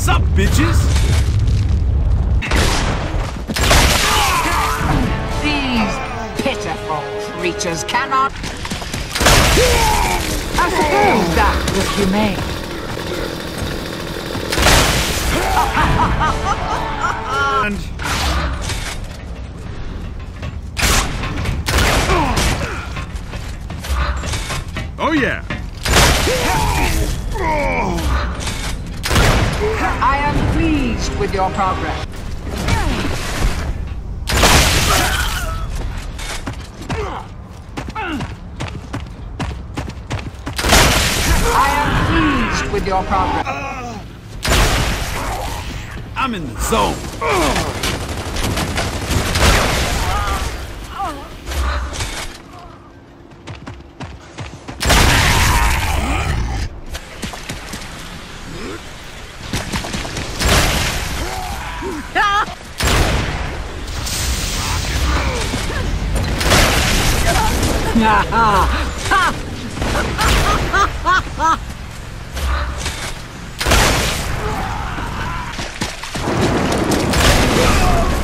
Sup, bitches? These pitiful creatures cannot... I suppose that was humane. And Oh yeah. I am pleased with your progress. I am pleased with your progress. I'm in the zone.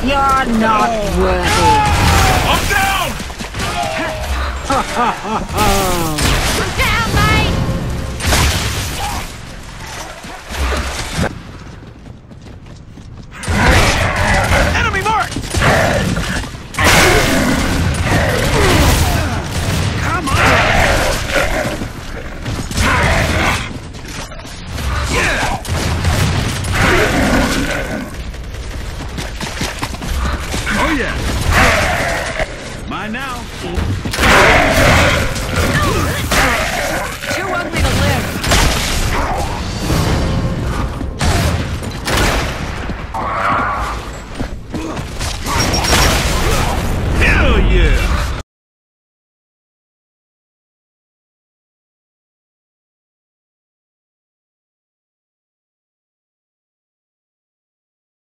You're not worthy. I'm down. Down, Mine now.